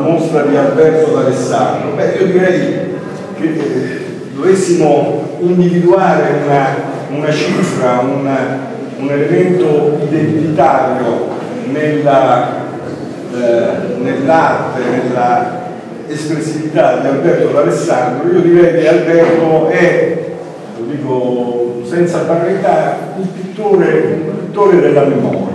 mostra di Alberto D'Alessandro? Beh, io direi che eh, dovessimo individuare una, una cifra, una, un elemento identitario eh, nell'arte, nella espressività di Alberto D'Alessandro, io direi che Alberto è, lo dico senza barrità, un pittore, un pittore della memoria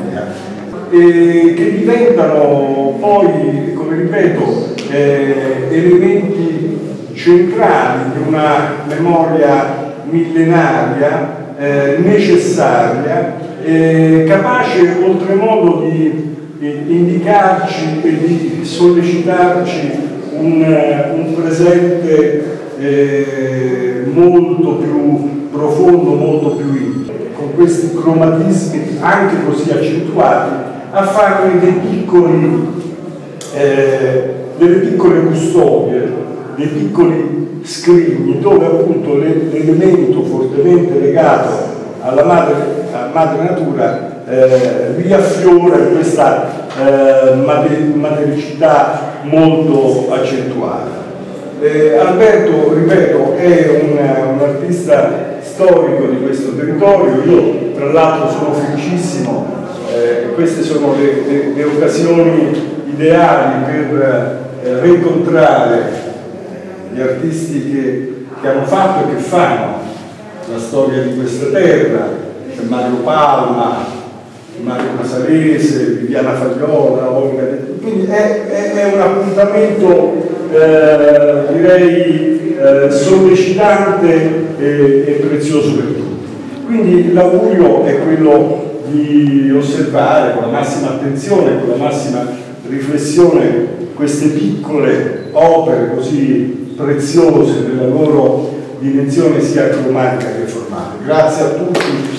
e che diventano poi, come ripeto, eh, elementi centrali di una memoria millenaria eh, necessaria, eh, capace oltremodo di, di, indicarci e di sollecitarci un, un presente eh, molto più profondo, molto più intimo, con questi cromatismi anche così accentuati, a fare piccoli, eh, delle piccole custodie, dei piccoli scrigni dove appunto l'elemento fortemente legato alla madre, alla madre natura eh, riaffiora questa eh, matericità molto accentuata. Eh, Alberto, ripeto, è un, un, artista storico di questo territorio, io tra l'altro sono felicissimo, eh, queste sono le, le, le, occasioni ideali per eh, rincontrare gli artisti che, che hanno fatto e che fanno la storia di questa terra, c'è Mario Palma, Mario Casalese, Viviana Fagliola, Olga, quindi è, è, è un appuntamento eh, direi eh, sollecitante e, e, prezioso per tutti. Quindi l'augurio è quello di osservare con la massima attenzione, con la massima riflessione queste piccole opere così preziose nella loro dimensione sia cromatica che formale. Grazie a tutti.